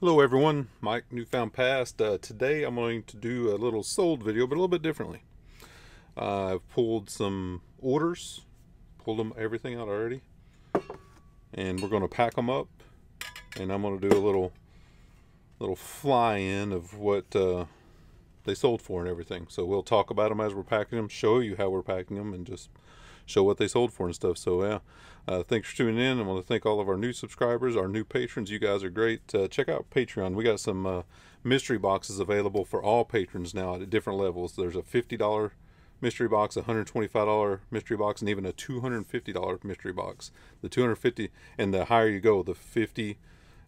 Hello everyone, Mike New Found Past. Uh, today I'm going to do a little sold video, but a little bit differently. Uh, I've pulled some orders, pulled them everything out already, and we're going to pack them up, and I'm going to do a little little fly-in of what uh, they sold for and everything. So we'll talk about them as we're packing them, show you how we're packing them, and just show what they sold for and stuff. So yeah, uh, thanks for tuning in. I want to thank all of our new subscribers, our new patrons. You guys are great. Uh, check out Patreon. We got some uh, mystery boxes available for all patrons now at different levels. There's a $50 mystery box, a $125 mystery box, and even a $250 mystery box. The 250 and the higher you go, the 50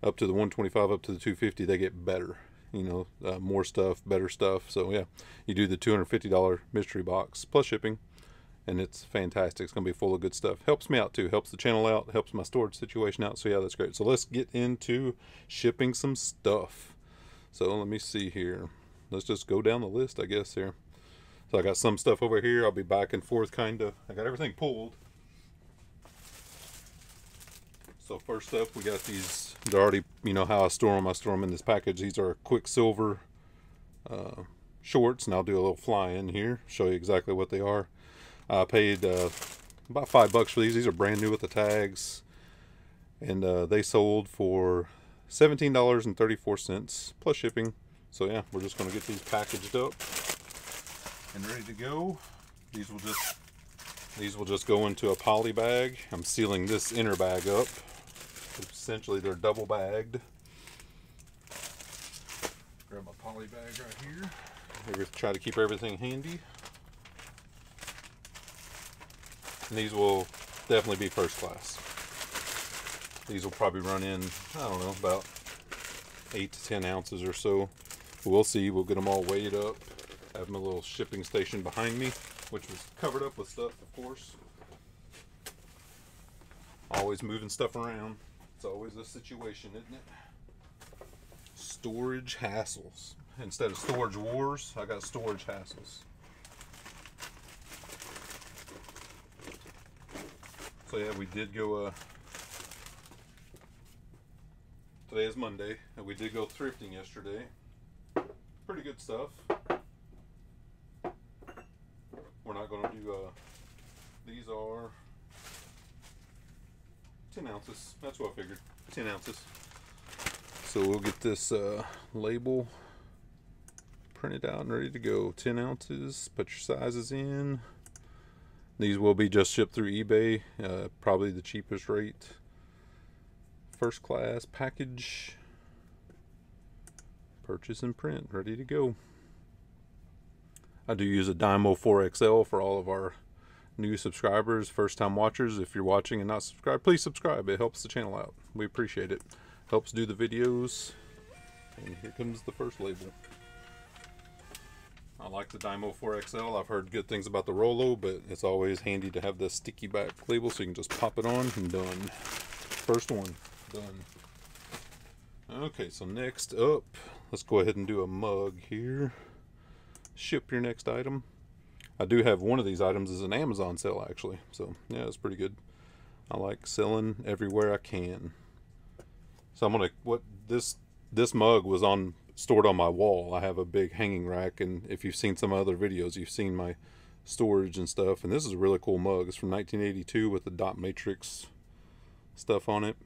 up to the 125 up to the 250, they get better. You know, uh, more stuff, better stuff. So yeah, you do the $250 mystery box plus shipping and it's fantastic. It's going to be full of good stuff. Helps me out too. Helps the channel out. Helps my storage situation out. So yeah, that's great. So let's get into shipping some stuff. So let me see here. Let's just go down the list, I guess here. So I got some stuff over here. I'll be back and forth kind of. I got everything pulled. So first up, we got these. They're already, you know how I store them. I store them in this package. These are Quiksilver uh, shorts, and I'll do a little fly in here. Show you exactly what they are. I paid uh, about five bucks for these. These are brand new with the tags. And uh, they sold for $17.34 plus shipping. So yeah, we're just going to get these packaged up and ready to go. These will just these will just go into a poly bag. I'm sealing this inner bag up. Essentially, they're double bagged. Grab my poly bag right here. We're gonna try to keep everything handy. And these will definitely be first class. These will probably run in, I don't know, about 8 to 10 ounces or so. We'll see. We'll get them all weighed up. Have my little shipping station behind me, which was covered up with stuff, of course. Always moving stuff around. It's always a situation, isn't it? Storage hassles. Instead of storage wars, I got storage hassles. So yeah, we did go. Uh, today is Monday, and we did go thrifting yesterday. Pretty good stuff. We're not going to do. Uh, these are 10 ounces. That's what I figured. 10 ounces. So we'll get this uh, label printed out and ready to go. 10 ounces. Put your sizes in. These will be just shipped through eBay, uh, probably the cheapest rate. First class package. Purchase and print, ready to go. I do use a Dymo 4XL for all of our new subscribers, first time watchers. If you're watching and not subscribed, please subscribe. It helps the channel out. We appreciate it. Helps do the videos. And here comes the first label. I like the Dymo 4XL. I've heard good things about the Rollo, but it's always handy to have the sticky back label so you can just pop it on and done. First one, done. Okay, so next up, let's go ahead and do a mug here. Ship your next item. I do have one of these items as an Amazon sale actually, so yeah, it's pretty good. I like selling everywhere I can. So I'm gonna what this this mug was on stored on my wall. I have a big hanging rack, and if you've seen some other videos, you've seen my storage and stuff. And this is a really cool mug. It's from 1982 with the dot matrix stuff on it.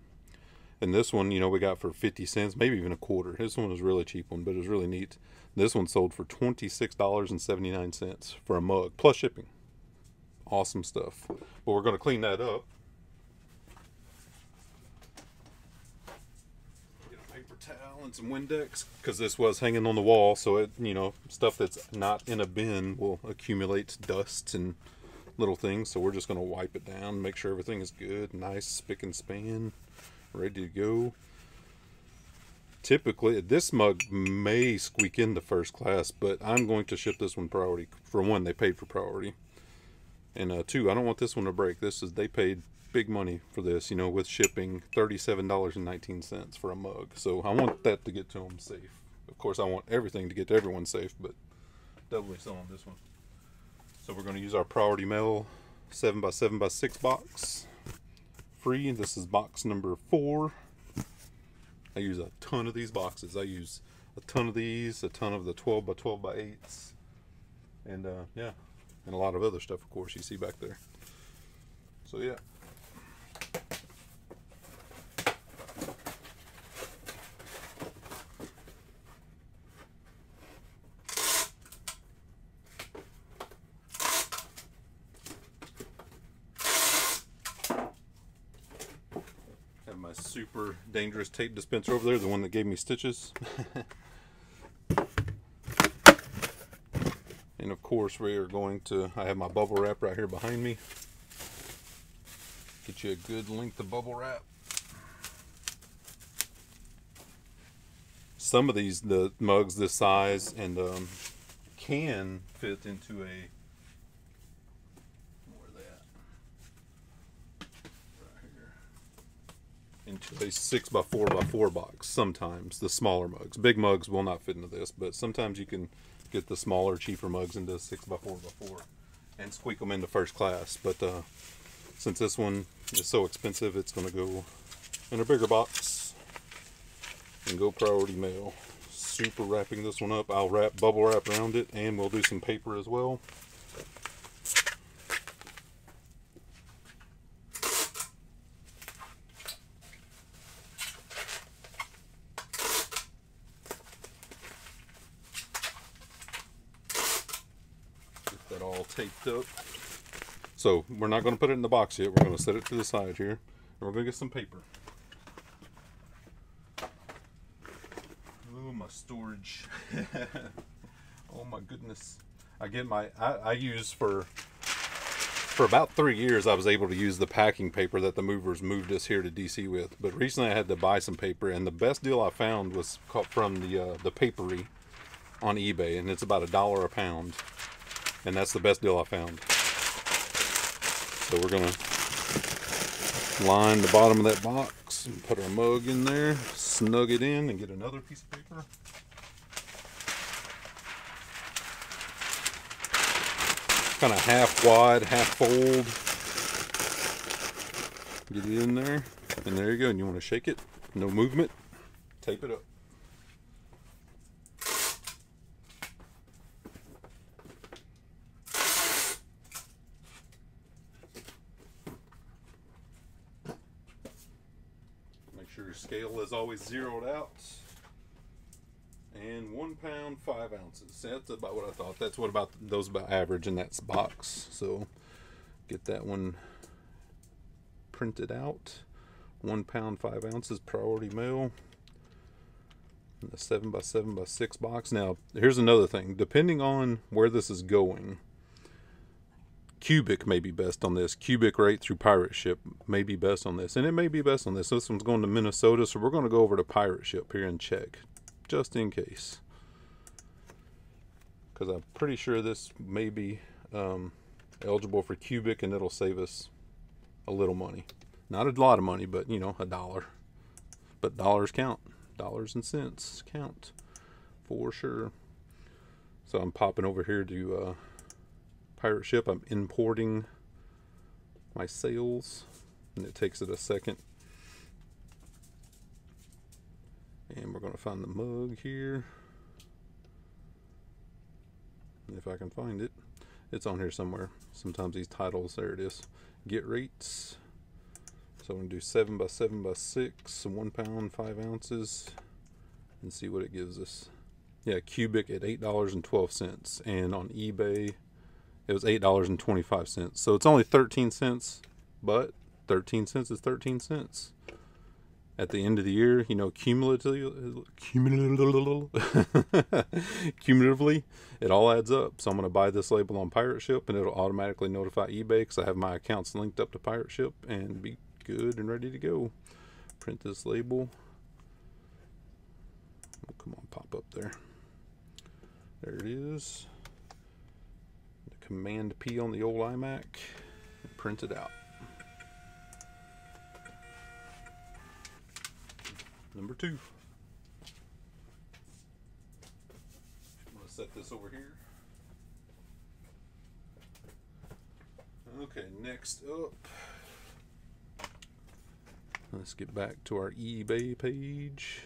And this one, you know, we got for 50 cents, maybe even a quarter. This one was really cheap one, but it was really neat. This one sold for $26.79 for a mug, plus shipping. Awesome stuff. But we're going to clean that up. Some Windex? Because this was hanging on the wall so it you know stuff that's not in a bin will accumulate dust and little things. So we're just going to wipe it down make sure everything is good nice spick and span ready to go. Typically this mug may squeak into first class but I'm going to ship this one priority. For one they paid for priority. And uh, two I don't want this one to break. This is they paid big money for this, you know, with shipping, $37.19 for a mug. So I want that to get to them safe. Of course, I want everything to get to everyone safe, but definitely on this one. So we're going to use our Priority Mail 7x7x6 box. Free. This is box number four. I use a ton of these boxes. I use a ton of these, a ton of the 12 by 12 by 8s, and uh, yeah, and a lot of other stuff, of course, you see back there. So yeah. Have my super dangerous tape dispenser over there, the one that gave me stitches. and of course we are going to, I have my bubble wrap right here behind me. Get you a good length of bubble wrap. Some of these, the mugs this size and um, can fit into a where they at? Right here. Into a six by four by four box. Sometimes the smaller mugs, big mugs will not fit into this, but sometimes you can get the smaller, cheaper mugs into six by four by four and squeak them into first class. But uh, since this one is so expensive, it's going to go in a bigger box and go priority mail. Super wrapping this one up. I'll wrap bubble wrap around it and we'll do some paper as well. Get that all taped up. So we're not going to put it in the box yet. We're going to set it to the side here. And we're going to get some paper. Oh, my storage. oh my goodness. I get my, I, I use for, for about three years, I was able to use the packing paper that the movers moved us here to DC with. But recently I had to buy some paper and the best deal I found was from the, uh, the papery on eBay and it's about a dollar a pound. And that's the best deal I found. So we're gonna line the bottom of that box and put our mug in there, snug it in, and get another piece of paper. Kind of half wide, half fold. Get it in there, and there you go. And you want to shake it, no movement, tape it up. Make sure your always zeroed out. And one pound, five ounces. That's about what I thought. That's what about those about average in that box. So get that one printed out. One pound, five ounces, priority mail. The seven by seven by six box. Now, here's another thing. Depending on where this is going, Cubic may be best on this. Cubic rate through Pirate Ship may be best on this. And it may be best on this. This one's going to Minnesota, so we're going to go over to Pirate Ship here and check. Just in case. Because I'm pretty sure this may be um, eligible for Cubic and it'll save us a little money. Not a lot of money, but you know, a dollar. But dollars count. Dollars and cents count. For sure. So I'm popping over here to... Uh, pirate ship. I'm importing my sales and it takes it a second. And we're going to find the mug here. If I can find it. It's on here somewhere. Sometimes these titles, there it is. Get rates. So I'm going to do 7 by 7 by 6, 1 pound, 5 ounces, and see what it gives us. Yeah, cubic at $8.12. And on eBay, it was eight dollars and twenty five cents. So it's only thirteen cents, but thirteen cents is thirteen cents. At the end of the year, you know, cumulatively, cumulatively, it all adds up. So I'm going to buy this label on Pirate Ship, and it'll automatically notify eBay because I have my accounts linked up to Pirate Ship, and be good and ready to go. Print this label. Oh, come on, pop up there. There it is. Command P on the old iMac and print it out. Number two. I'm going to set this over here. Okay, next up. let's get back to our eBay page.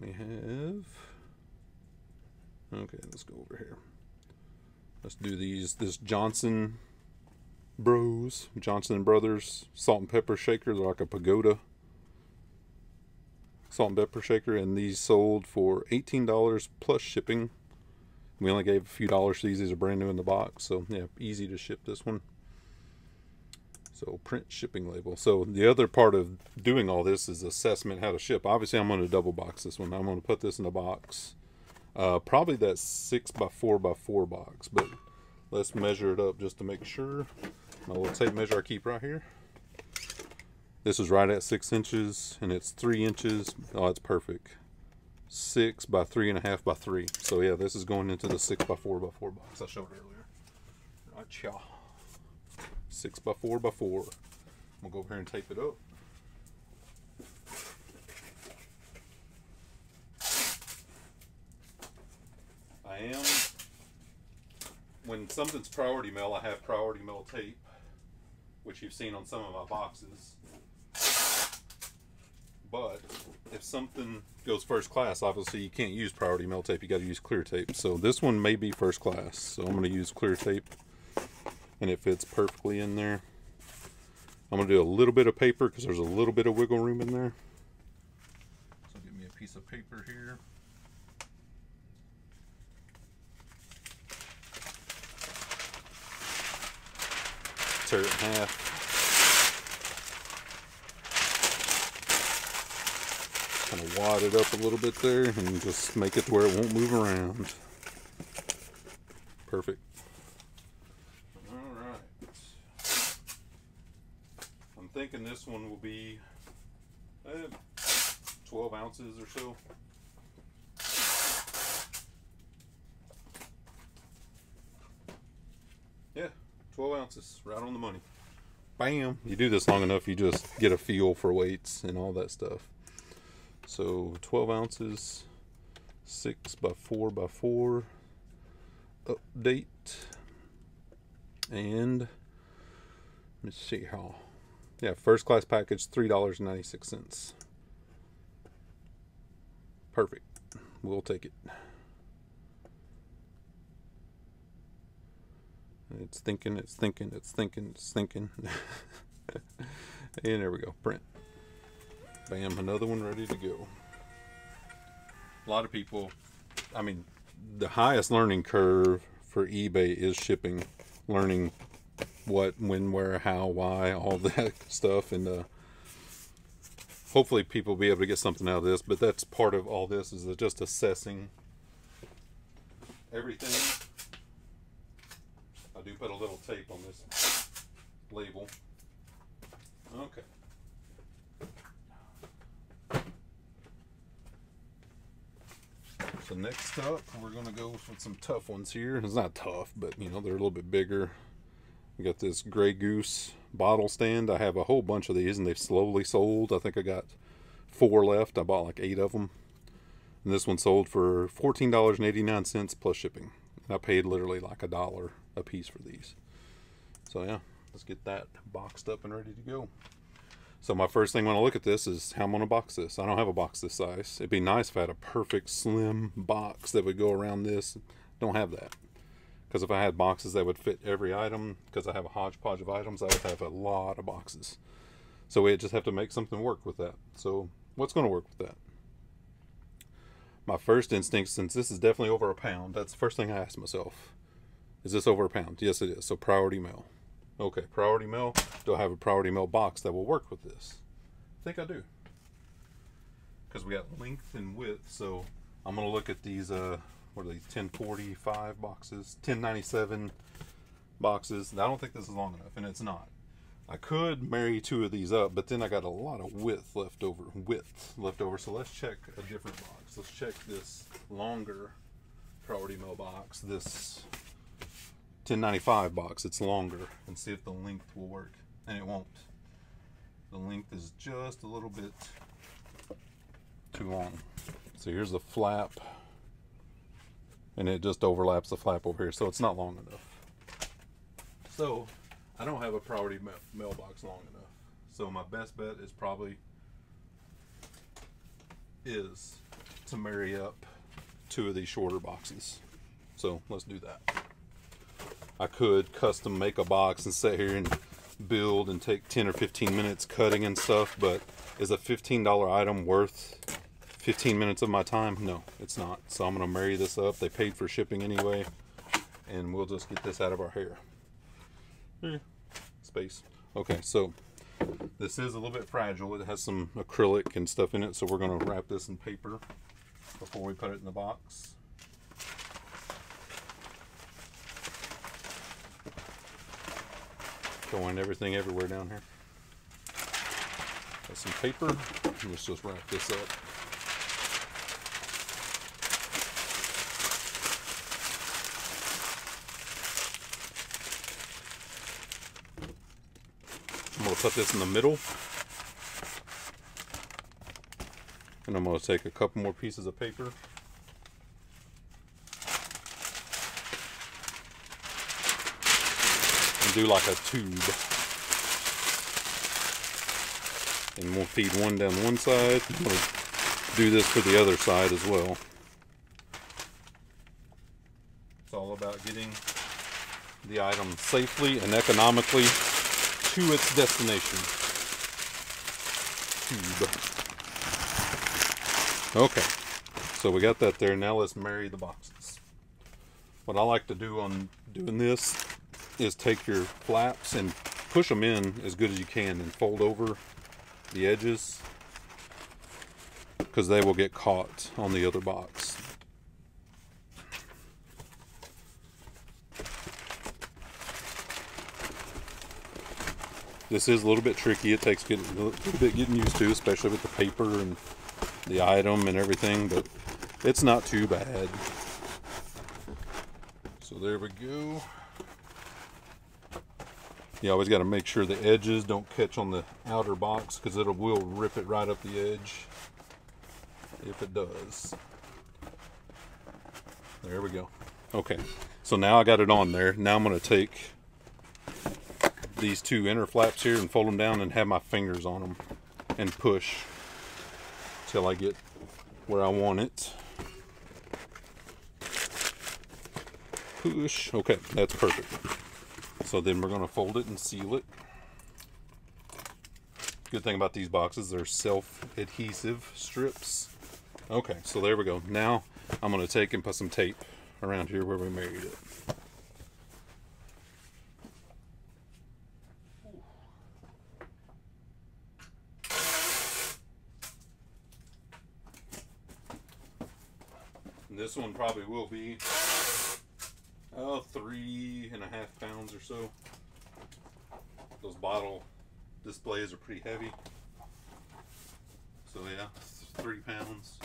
We have, okay, let's go over here. Let's do these, this Johnson Bros, Johnson Brothers salt and pepper shaker. They're like a pagoda salt and pepper shaker. And these sold for $18 plus shipping. We only gave a few dollars for these. These are brand new in the box. So yeah, easy to ship this one. So print shipping label. So the other part of doing all this is assessment how to ship. Obviously I'm going to double box this one. I'm going to put this in a box. Uh, probably that six by four by four box, but let's measure it up just to make sure. My little tape measure I keep right here. This is right at six inches and it's three inches. Oh, it's perfect. Six by three and a half by three. So yeah, this is going into the six by four by four box I showed earlier. Gotcha. Six by four by four. I'm gonna go over here and tape it up. Am when something's priority mail, I have priority mail tape which you've seen on some of my boxes. But if something goes first class, obviously you can't use priority mail tape. You got to use clear tape. So this one may be first class. So I'm going to use clear tape, and it fits perfectly in there. I'm going to do a little bit of paper because there's a little bit of wiggle room in there. So give me a piece of paper here. Tear it in half. Kind of wad it up a little bit there and just make it to where it won't move around. Perfect. Alright. I'm thinking this one will be eh, 12 ounces or so. Yeah, 12 ounces, right on the money. Bam! You do this long enough, you just get a feel for weights and all that stuff. So 12 ounces, 6 by 4 by 4 update. And let's see how. Yeah, first class package, $3.96. Perfect. We'll take it. It's thinking, it's thinking, it's thinking, it's thinking. and there we go, print. Bam, another one ready to go. A lot of people, I mean, the highest learning curve for eBay is shipping, learning what, when, where, how, why, all that stuff. And uh, hopefully people will be able to get something out of this. But that's part of all this is just assessing everything I do put a little tape on this label. Okay. So next up, we're going to go with some tough ones here. It's not tough, but you know, they're a little bit bigger. We got this Grey Goose bottle stand. I have a whole bunch of these and they've slowly sold. I think I got four left. I bought like eight of them. And this one sold for $14.89 plus shipping. I paid literally like a dollar a piece for these. So yeah, let's get that boxed up and ready to go. So my first thing when I look at this is how I'm going to box this. I don't have a box this size. It'd be nice if I had a perfect slim box that would go around this. Don't have that. Because if I had boxes that would fit every item, because I have a hodgepodge of items, I would have a lot of boxes. So we just have to make something work with that. So what's going to work with that? My first instinct, since this is definitely over a pound, that's the first thing I ask myself. Is this over a pound? Yes, it is. So priority mail. Okay, priority mail. Do I have a priority mail box that will work with this? I think I do. Because we got length and width. So I'm going to look at these, uh, what are these, 1045 boxes, 1097 boxes. I don't think this is long enough, and it's not. I could marry two of these up, but then I got a lot of width left over, width left over. So let's check a different box. Let's check this longer priority mail box. This 1095 box. It's longer and see if the length will work. And it won't. The length is just a little bit too long. So here's the flap and it just overlaps the flap over here. So it's not long enough. So I don't have a priority ma- mailbox long enough. So my best bet is probably is to marry up two of these shorter boxes. So let's do that. I could custom make a box and sit here and build and take 10 or 15 minutes cutting and stuff, but is a $15 item worth 15 minutes of my time? No, it's not. So I'm going to marry this up. They paid for shipping anyway, and we'll just get this out of our hair. Hmm, space. Okay, so this is a little bit fragile. It has some acrylic and stuff in it, so we're going to wrap this in paper before we put it in the box. Going everything everywhere down here. Got some paper. Let's just wrap this up. I'm going to put this in the middle. And I'm going to take a couple more pieces of paper. And do like a tube. And we'll feed one down one side. To do this for the other side as well. It's all about getting the item safely and economically to its destination. Tube. Okay, so we got that there. Now let's marry the boxes. What I like to do on doing this is take your flaps and push them in as good as you can and fold over the edges because they will get caught on the other box. This is a little bit tricky. It takes getting, a little bit getting used to, especially with the paper and the item and everything, but it's not too bad. So there we go. You always got to make sure the edges don't catch on the outer box because it will rip it right up the edge if it does. There we go. Okay, so now I got it on there. Now I'm going to take these two inner flaps here and fold them down and have my fingers on them and push till I get where I want it. Push. Okay, that's perfect. So then we're going to fold it and seal it. Good thing about these boxes, they're self-adhesive strips. Okay, so there we go. Now I'm going to take and put some tape around here where we married it. This one probably will be uh, three and a half pounds or so. Those bottle displays are pretty heavy. So yeah, three pounds.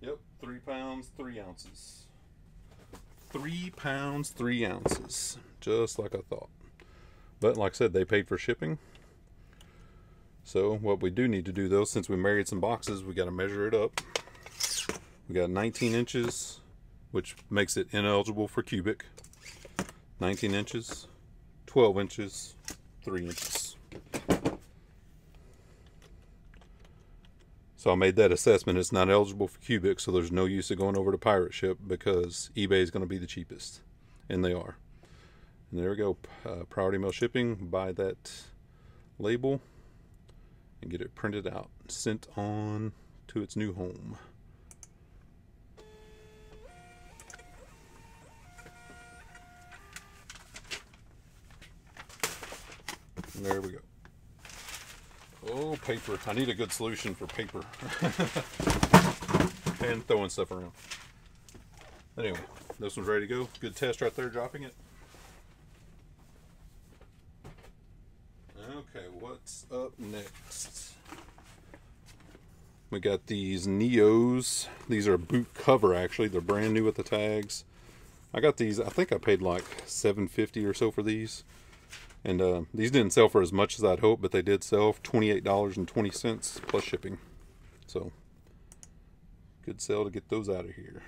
Yep, three pounds, three ounces. Three pounds, three ounces. Just like I thought. But like I said, they paid for shipping. So what we do need to do though, since we married some boxes, we got to measure it up. We got 19 inches, which makes it ineligible for cubic. 19 inches, 12 inches, 3 inches. So I made that assessment. It's not eligible for cubic, so there's no use of going over to pirate ship because eBay is going to be the cheapest, and they are. And there we go, uh, priority mail shipping. Buy that label and get it printed out, sent on to its new home. There we go. Oh, paper. I need a good solution for paper. and throwing stuff around. Anyway, this one's ready to go. Good test right there, dropping it. Okay, what's up next? We got these Neos. These are boot cover actually. They're brand new with the tags. I got these, I think I paid like 750 or so for these. And uh, these didn't sell for as much as I'd hoped, but they did sell for $28.20 plus shipping. So, good sale to get those out of here.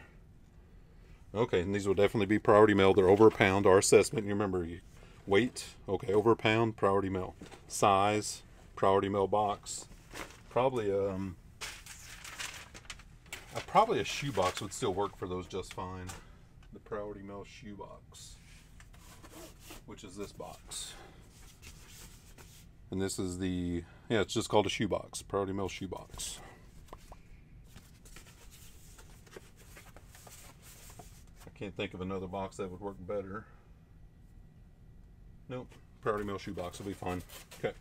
Okay, and these will definitely be priority mail. They're over a pound. Our assessment, you remember, you Weight, okay, over a pound, priority mail. Size, priority mail box. Probably um, uh, probably a shoebox would still work for those just fine. The priority mail shoebox, which is this box. And this is the yeah, it's just called a shoebox, priority mail shoebox. I can't think of another box that would work better. Nope. Priority mail shoebox will be fine. Okay.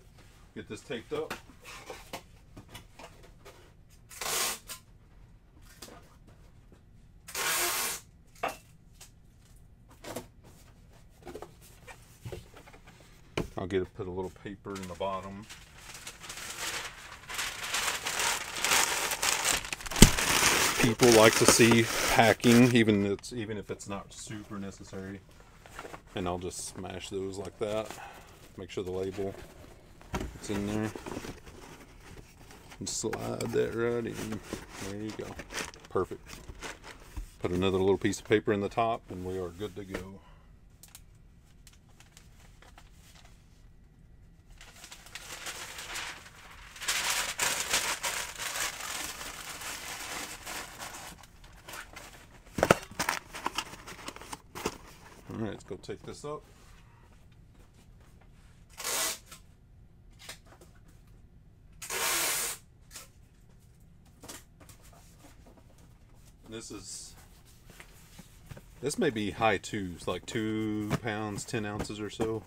Get this taped up. I'll get to put a little paper in the bottom. People like to see packing, even it's even if it's not super necessary. And I'll just smash those like that. Make sure the label is in there. And slide that right in. There you go. Perfect. Put another little piece of paper in the top and we are good to go Let's take this up. This is, this may be high twos, like two pounds, 10 ounces or so.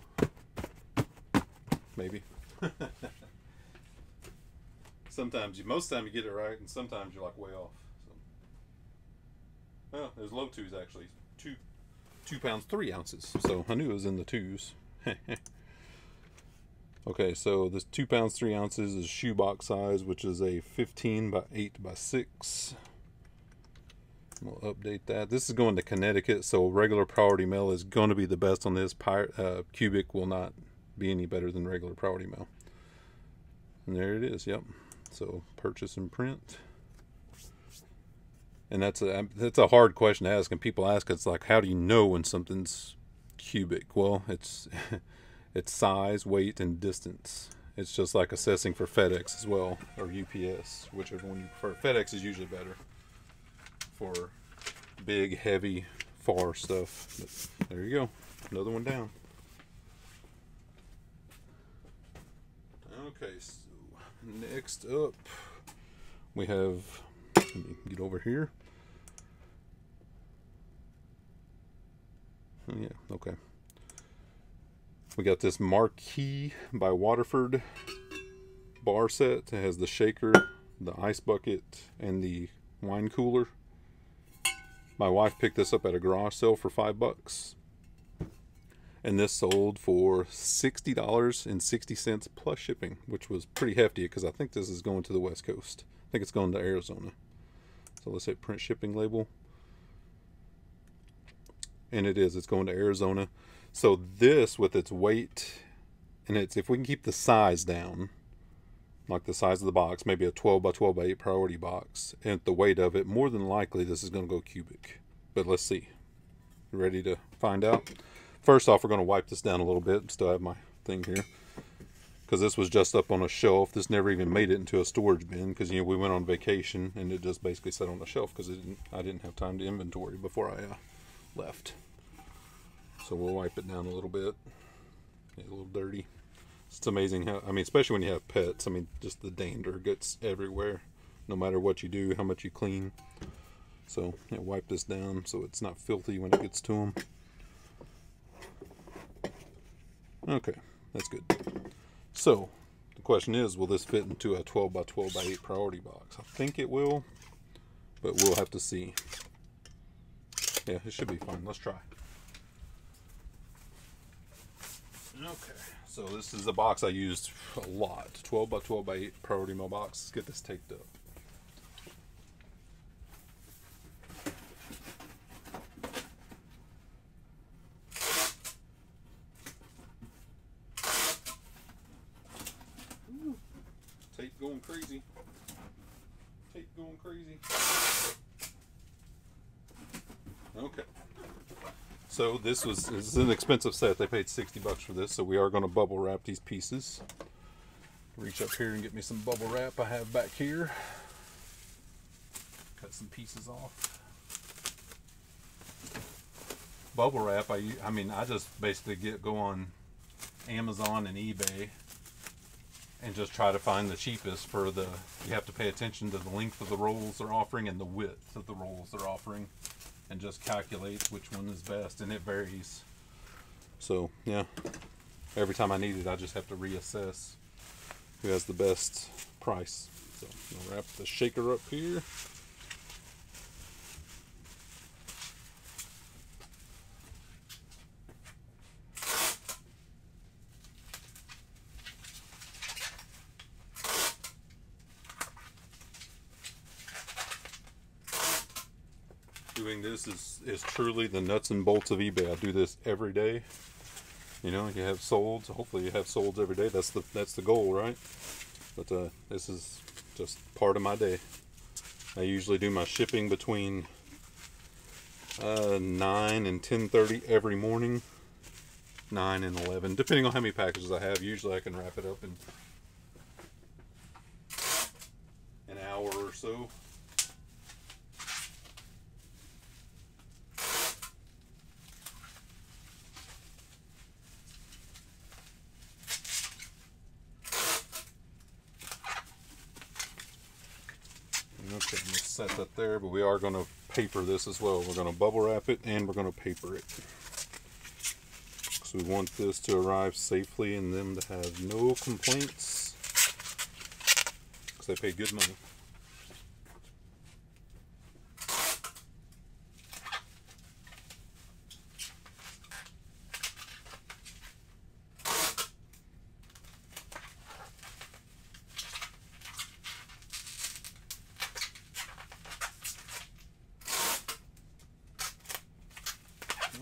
Maybe. sometimes you, most time you get it right, and sometimes you're like way off. So. Well, there's low twos actually. Two pounds three ounces. So I knew it was in the twos. okay, so this two pounds three ounces is shoebox size, which is a 15 by 8 by 6. We'll update that. This is going to Connecticut, so regular priority mail is going to be the best on this. Pir uh, cubic will not be any better than regular priority mail. And there it is. Yep. So purchase and print and that's a that's a hard question to ask and people ask it's like how do you know when something's cubic? Well it's it's size weight and distance. It's just like assessing for fedex as well or ups whichever one you prefer. Fedex is usually better for big heavy far stuff. But there you go. Another one down. Okay so next up we have let me get over here oh, Yeah, okay. We got this Marquis by Waterford bar set. It has the shaker, the ice bucket, and the wine cooler. My wife picked this up at a garage sale for five bucks. And this sold for $60.60 plus shipping, which was pretty hefty because I think this is going to the West Coast. I think it's going to Arizona. So let's hit print shipping label. And it is it's going to Arizona. So this with its weight and it's if we can keep the size down like the size of the box maybe a 12 by 12 by 8 priority box and the weight of it more than likely this is going to go cubic. But let's see. Ready to find out? First off we're going to wipe this down a little bit. Still have my thing here because this was just up on a shelf this never even made it into a storage bin because you know we went on vacation and it just basically sat on the shelf because I didn't have time to inventory before I uh, left. So we'll wipe it down a little bit. A little dirty. It's amazing how, I mean, especially when you have pets, I mean, just the dander gets everywhere, no matter what you do, how much you clean. So, yeah, wipe this down so it's not filthy when it gets to them. Okay, that's good. So, the question is, will this fit into a 12 by 12 by 8 priority box? I think it will, but we'll have to see. Yeah, it should be fine. Let's try. Okay, so this is a box I used a lot. 12 by 12 by 8 priority mail box. Let's get this taped up. Tape going crazy. Tape going crazy. Okay. So this was this is an expensive set. They paid 60 bucks for this, so we are going to bubble wrap these pieces. Reach up here and get me some bubble wrap I have back here. Cut some pieces off. Bubble wrap, I, I mean, I just basically get go on Amazon and eBay and just try to find the cheapest for the you have to pay attention to the length of the rolls they're offering and the width of the rolls they're offering and just calculate which one is best and it varies. So yeah. Every time i need it i just have to reassess who has the best price. So i'll wrap the shaker up here doing this is truly the nuts and bolts of eBay. I do this every day. You know, you have solds. Hopefully, you have solds every day. That's the that's the goal, right? But uh, this is just part of my day. I usually do my shipping between uh, 9 and 10:30 every morning. 9 and 11, depending on how many packages I have. Usually, I can wrap it up in an hour or so. Okay, let's set that there, but we are going to paper this as well. We're going to bubble wrap it and we're going to paper it. So we want this to arrive safely and them to have no complaints because they pay good money.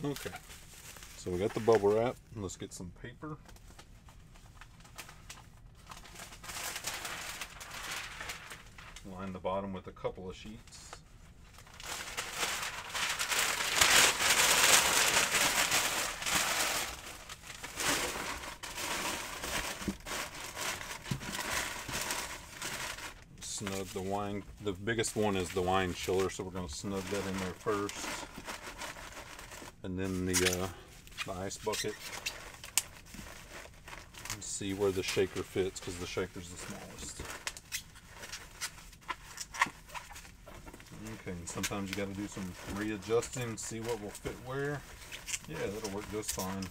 Okay, so we got the bubble wrap. Let's get some paper. Line the bottom with a couple of sheets. Snug the wine. The biggest one is the wine chiller, so we're going to snug that in there first and then the, uh, the ice bucket see where the shaker fits because the shaker's the smallest. Okay, sometimes you got to do some readjusting, see what will fit where. Yeah, that'll work just fine.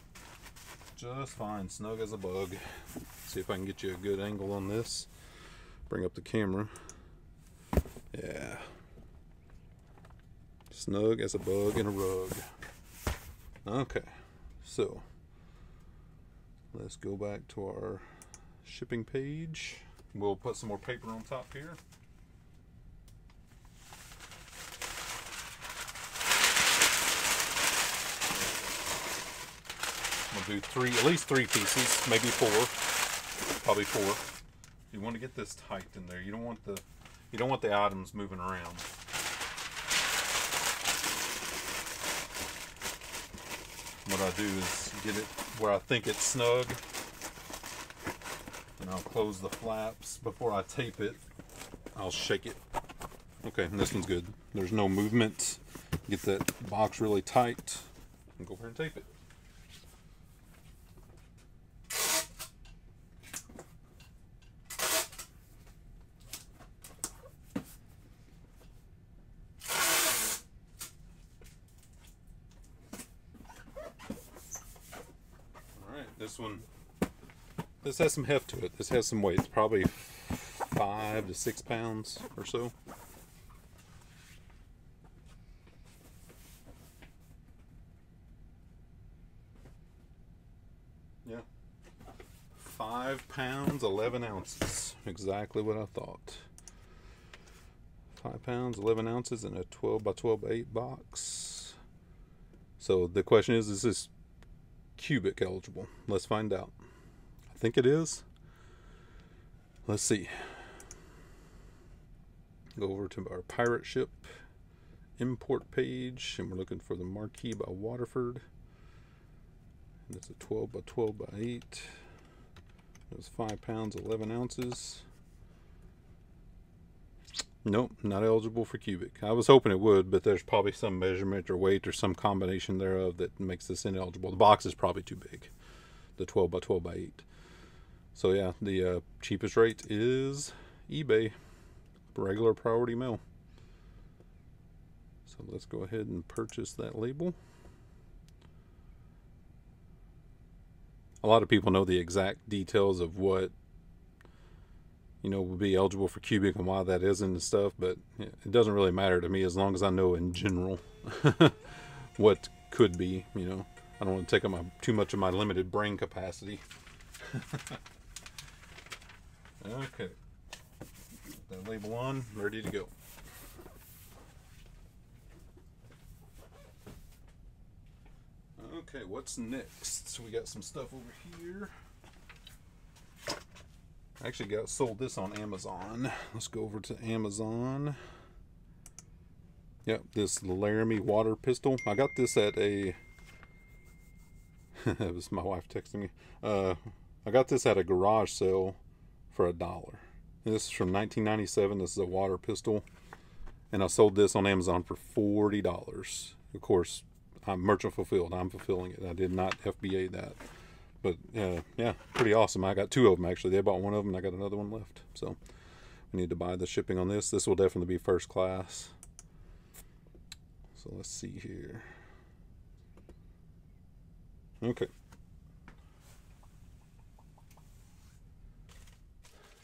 Just fine, snug as a bug. See if I can get you a good angle on this. Bring up the camera. Yeah. Snug as a bug in a rug. Okay, so let's go back to our shipping page. We'll put some more paper on top here. We'll do three, at least three pieces, maybe four, probably four. You want to get this tight in there. You don't want the, you don't want the items moving around. What I do is get it where I think it's snug and I'll close the flaps. Before I tape it I'll shake it. Okay this one's good. There's no movement. Get that box really tight and go over and tape it This one, this has some heft to it. This has some weight. It's probably five to six pounds or so. Yeah. Five pounds, 11 ounces. Exactly what I thought. Five pounds, 11 ounces in a 12 by 12 by 8 box. So the question is, is this cubic eligible? Let's find out. I think it is. Let's see. Go over to our pirate ship import page, and we're looking for the Marquis by Waterford. And it's a 12 by 12 by 8. It's 5 pounds, 11 ounces. Nope, not eligible for cubic. I was hoping it would, but there's probably some measurement or weight or some combination thereof that makes this ineligible. The box is probably too big, the 12 by 12 by 8. So yeah, the uh, cheapest rate is eBay, regular priority mail. So let's go ahead and purchase that label. A lot of people know the exact details of what you know, would be eligible for cubic and why that isn't and stuff, but it doesn't really matter to me as long as I know in general what could be, you know. I don't want to take up my, too much of my limited brain capacity. okay. That label on, ready to go. Okay, what's next? So we got some stuff over here. I actually got sold this on Amazon. Let's go over to Amazon. Yep, this Larami water pistol. I got this at a. that was my wife texting me. Uh, I got this at a garage sale for a dollar. This is from 1997. This is a water pistol, and I sold this on Amazon for forty dollars. Of course, I'm merchant fulfilled. I'm fulfilling it. I did not FBA that but uh, yeah, pretty awesome. I got two of them actually. They bought one of them, I got another one left. So we need to buy the shipping on this. This will definitely be first class. So let's see here. Okay.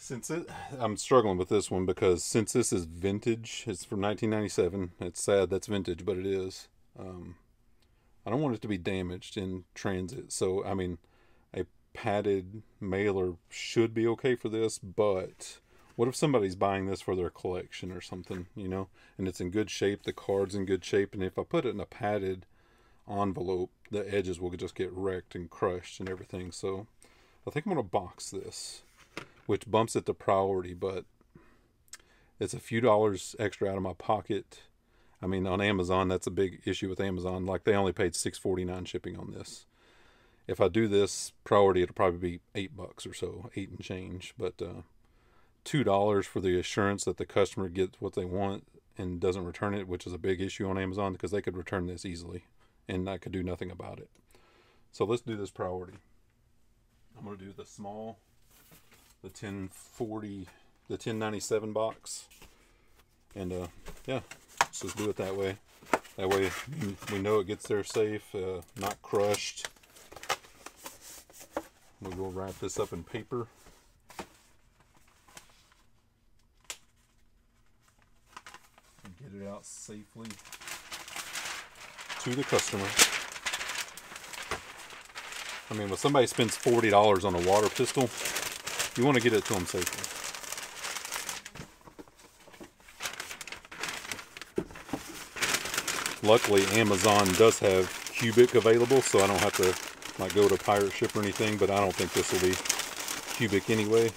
Since it, I'm struggling with this one because since this is vintage, it's from 1997. It's sad that's vintage, but it is. Um, I don't want it to be damaged in transit. So, I mean, a padded mailer should be okay for this, but what if somebody's buying this for their collection or something, you know, and it's in good shape, the card's in good shape, and if I put it in a padded envelope, the edges will just get wrecked and crushed and everything. So I think I'm going to box this, which bumps it to priority, but it's a few dollars extra out of my pocket. I mean, on Amazon, that's a big issue with Amazon. Like they only paid six forty nine shipping on this if I do this priority, it'll probably be eight bucks or so, eight and change. But uh, two dollars for the assurance that the customer gets what they want and doesn't return it, which is a big issue on Amazon because they could return this easily, and I could do nothing about it. So let's do this priority. I'm gonna do the small, the 1040, the 1097 box, and uh, yeah, let's just do it that way. That way we know it gets there safe, uh, not crushed we will wrap this up in paper. And get it out safely to the customer. I mean, when somebody spends $40 on a water pistol, you want to get it to them safely. Luckily, Amazon does have cubic available, so I don't have to like go to pirate ship or anything, but I don't think this will be cubic anyway.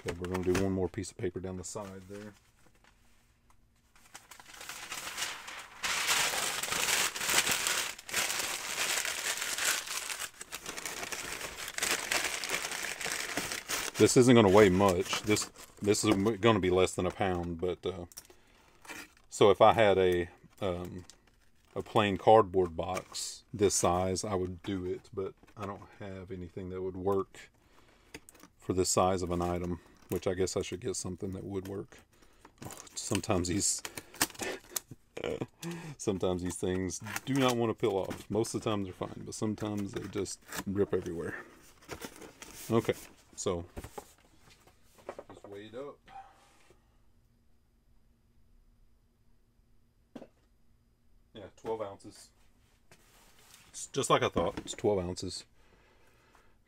Okay, we're going to do one more piece of paper down the side there. This isn't going to weigh much. This this is going to be less than a pound, but uh, so if I had a um, a plain cardboard box this size, I would do it, but I don't have anything that would work for this size of an item, which I guess I should get something that would work. Sometimes these sometimes these things do not want to peel off. Most of the time they're fine, but sometimes they just rip everywhere. Okay, so just weigh it up. Yeah, 12 ounces. It's just like I thought. It's 12 ounces.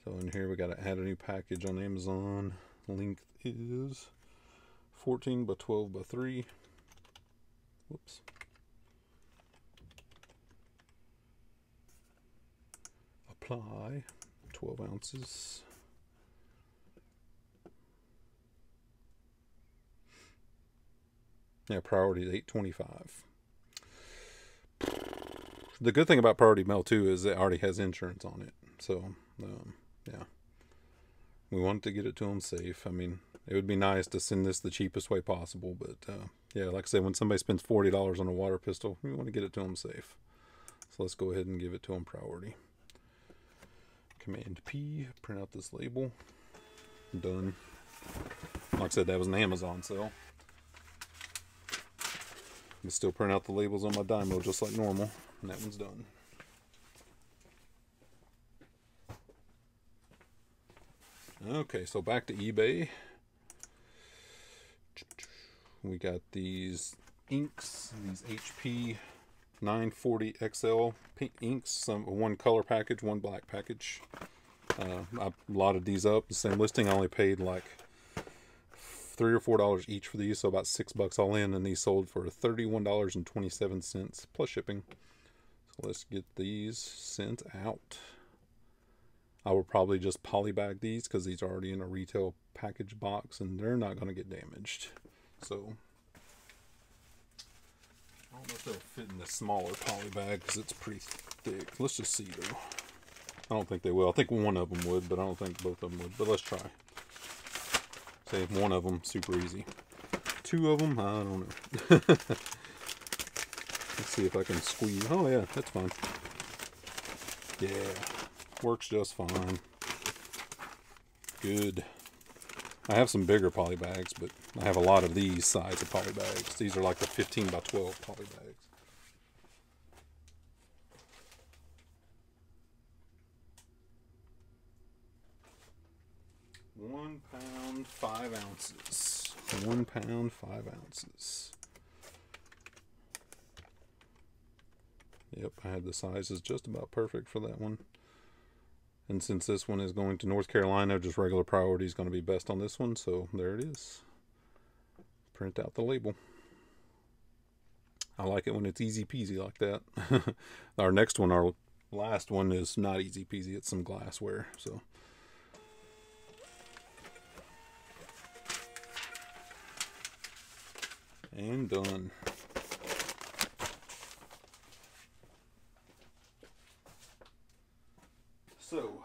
So in here we got to add a new package on Amazon. Length is 14 by 12 by 3. Whoops. Apply 12 ounces. Yeah, priority is 825 The good thing about priority mail too is it already has insurance on it. So, um, yeah. We wanted to get it to them safe. I mean, it would be nice to send this the cheapest way possible, but uh, yeah, like I said, when somebody spends $40 on a water pistol, we want to get it to them safe. So let's go ahead and give it to them priority. Command P, print out this label. Done. Like I said, that was an Amazon sale. I still print out the labels on my Dymo just like normal, and that one's done. Okay, so back to eBay. We got these inks, these HP 940 XL inks, some one color package, one black package. Uh, I lotted these up. The same listing, I only paid like three or four dollars each for these, so about six bucks all in, and these sold for thirty-one dollars and twenty-seven cents plus shipping. So let's get these sent out. I will probably just polybag these because these are already in a retail package box and they're not going to get damaged. So I don't know if they'll fit in the smaller poly bag because it's pretty thick. Let's just see though. I don't think they will. I think one of them would, but I don't think both of them would. But let's try. One of them super easy. Two of them, I don't know. let's see if I can squeeze. Oh yeah, that's fine. Yeah, works just fine. Good. I have some bigger poly bags, but I have a lot of these size of poly bags. These are like the 15 by 12 poly bags. One pound, five ounces. One pound, five ounces. Yep, I had the sizes just about perfect for that one. And since this one is going to North Carolina, just regular priority is going to be best on this one. So there it is. Print out the label. I like it when it's easy peasy like that. our next one, our last one is not easy peasy. It's some glassware. So. And done. So,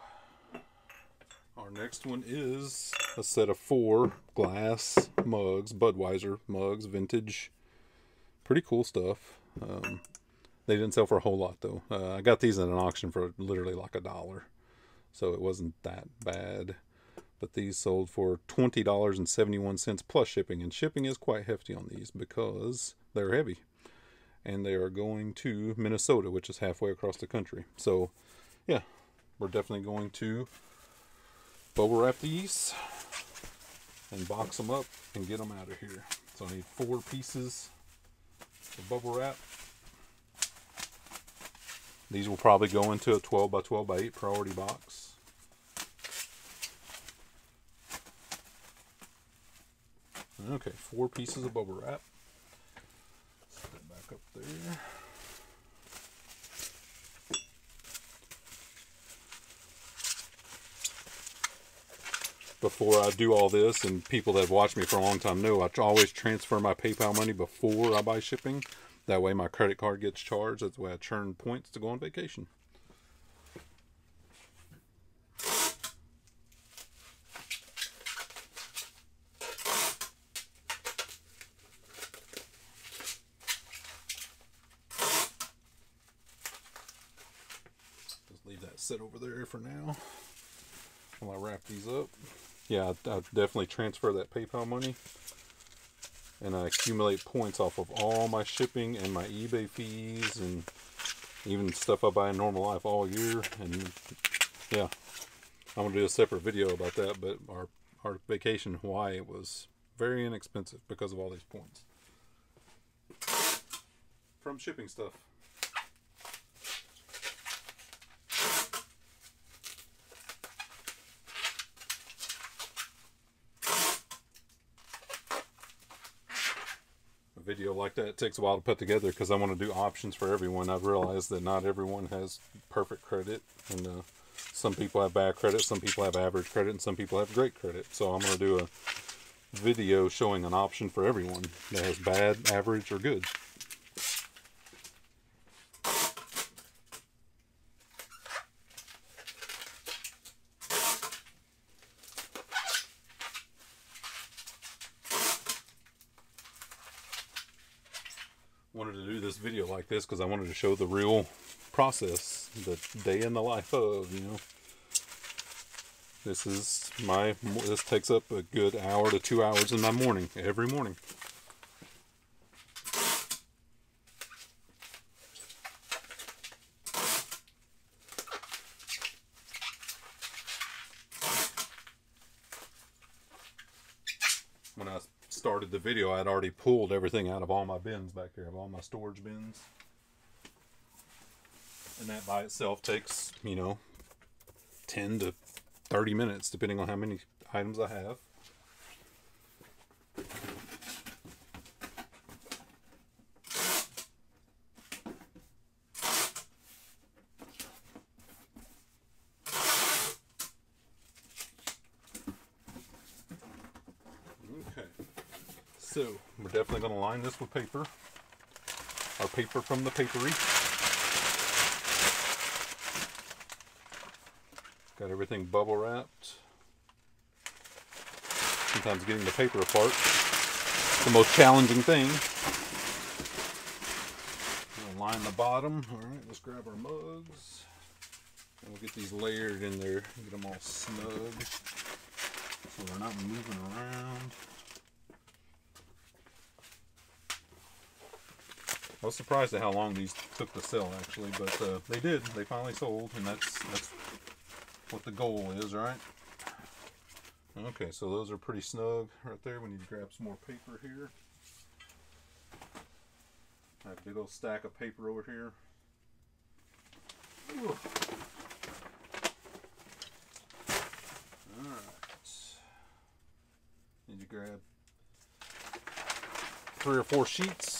our next one is a set of four glass mugs, Budweiser mugs, vintage. Pretty cool stuff. Um, they didn't sell for a whole lot though. Uh, I got these at an auction for literally like a dollar, so it wasn't that bad. But these sold for twenty dollars and seventy-one cents plus shipping, and shipping is quite hefty on these because they're heavy, and they are going to Minnesota, which is halfway across the country. So, yeah, we're definitely going to bubble wrap these and box them up and get them out of here. So I need four pieces of bubble wrap. These will probably go into a 12 by 12 by 8 priority box. Okay, four pieces of bubble wrap. Back up there. before I do all this, and people that have watched me for a long time know I always transfer my PayPal money before I buy shipping. That way my credit card gets charged. That's the way I churn points to go on vacation. Just leave that sit over there for now while I wrap these up yeah, I, definitely transfer that PayPal money and I accumulate points off of all my shipping and my eBay fees and even stuff I buy in normal life all year. And yeah, I'm gonna do a separate video about that. But our our vacation in Hawaii was very inexpensive because of all these points from shipping stuff. Video like that takes a while to put together because I want to do options for everyone. I've realized that not everyone has perfect credit, and uh, some people have bad credit, some people have average credit, and some people have great credit. So I'm going to do a video showing an option for everyone that has bad, average, or good. wanted to do this video like this because I wanted to show the real process, the day in the life of, you know. This is my, this takes up a good hour to two hours in my morning, every morning. When I started the video, I had already pulled everything out of all my bins back there, of all my storage bins. And that by itself takes, you know, 10 to 30 minutes, depending on how many items I have. Okay, so we're definitely going to line this with paper. Our paper from the papery. Got everything bubble wrapped. Sometimes getting the paper apart is the most challenging thing. We'll line the bottom. All right, let's grab our mugs. And we'll get these layered in there. Get them all snug so they're not moving around. I was surprised at how long these took to sell actually, but uh, they did. They finally sold, and that's that's what the goal is, right? Okay, so those are pretty snug right there. We need to grab some more paper here. I have a big old stack of paper over here. Alright. Need to grab three or four sheets.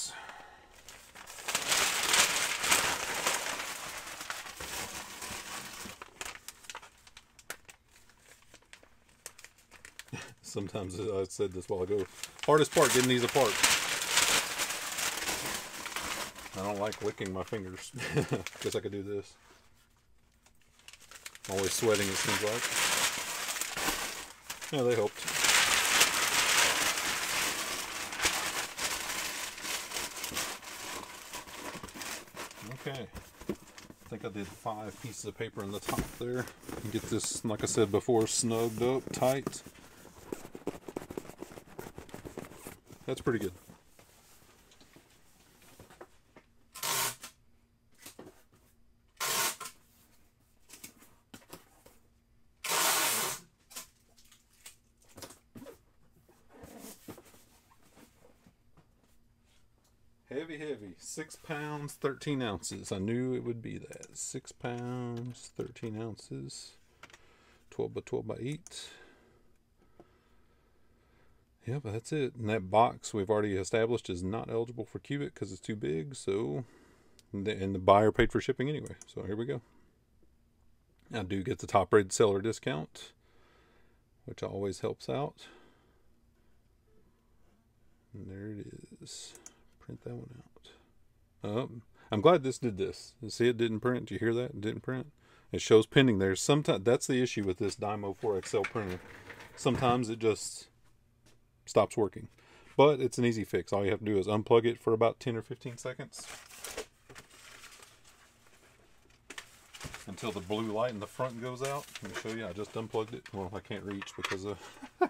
Sometimes I said this while ago. Hardest part getting these apart. I don't like licking my fingers. Guess I could do this. Always sweating, it seems like. Yeah, they helped. Okay. I think I did five pieces of paper in the top there. Get this, like I said before, snugged up tight. That's pretty good. Heavy, heavy. Six pounds, 13 ounces. I knew it would be that. Six pounds, 13 ounces. 12 by 12 by 8. Yeah, but that's it. And that box we've already established is not eligible for Cubic because it's too big. So, and the, buyer paid for shipping anyway. So here we go. I do get the top rated seller discount, which always helps out. And there it is. Print that one out. Um, I'm glad this did this. See, it didn't print. Did you hear that? It didn't print. It shows pending there. Sometimes that's the issue with this Dymo 4XL printer. Sometimes it just stops working. But it's an easy fix. All you have to do is unplug it for about 10 or 15 seconds. Until the blue light in the front goes out. Let me show you. I just unplugged it. Well, I can't reach because uh,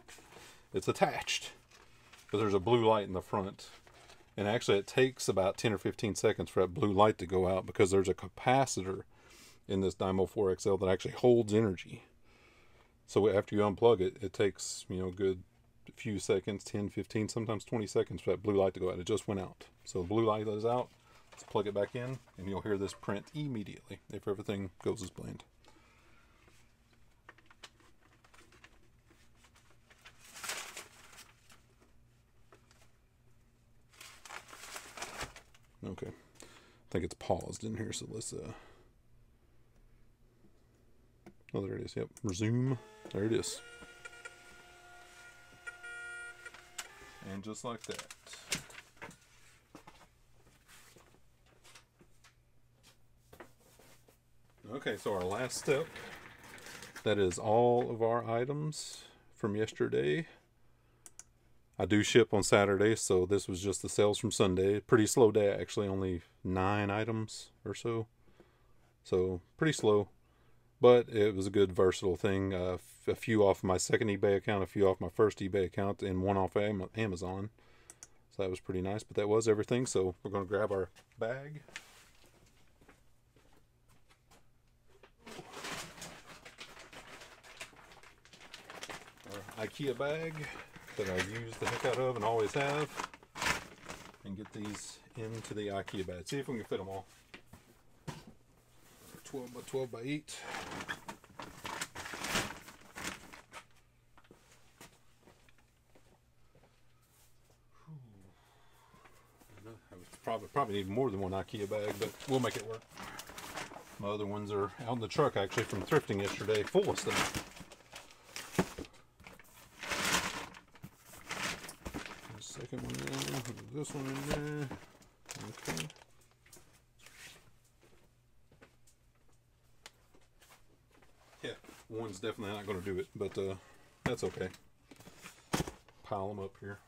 it's attached. But there's a blue light in the front. And actually it takes about 10 or 15 seconds for that blue light to go out because there's a capacitor in this Dymo 4XL that actually holds energy. So after you unplug it, it takes, you know, good few seconds 10 15 sometimes 20 seconds for that blue light to go out. It just went out. So the blue light is out. Let's plug it back in and you'll hear this print immediately if everything goes as planned. Okay. I think it's paused in here so let's uh oh there it is. Yep. Resume. There it is And just like that. Okay, so our last step, that is all of our items from yesterday. I do ship on Saturday, so this was just the sales from Sunday. Pretty slow day, actually, only nine items or so. So, pretty slow, but it was a good versatile thing. Uh, a few off my second eBay account, a few off my first eBay account, and one off Amazon. So that was pretty nice, but that was everything. So we're going to grab our bag. Our IKEA bag that I've used the heck out of and always have. And get these into the IKEA bag. See if we can fit them all. 12 by 12 by 8. Probably, need more than one IKEA bag, but we'll make it work. My other ones are out in the truck actually from thrifting yesterday, full of stuff. second one in there, this one in there. Okay. Yeah, one's definitely not going to do it, but uh, that's okay. Pile them up here.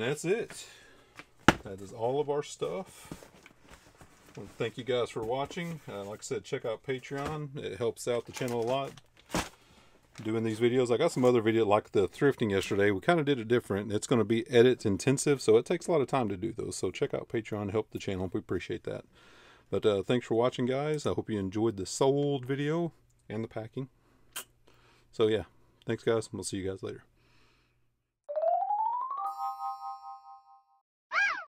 And that's it. That is all of our stuff. Thank you guys for watching. Uh, like I said, check out Patreon. It helps out the channel a lot doing these videos. I got some other video like the thrifting yesterday. We kind of did it different. It's going to be edit intensive, so it takes a lot of time to do those. So check out Patreon, help the channel. We appreciate that. But uh, thanks for watching, guys. I hope you enjoyed the sold video and the packing. So yeah, thanks, guys. We'll see you guys later.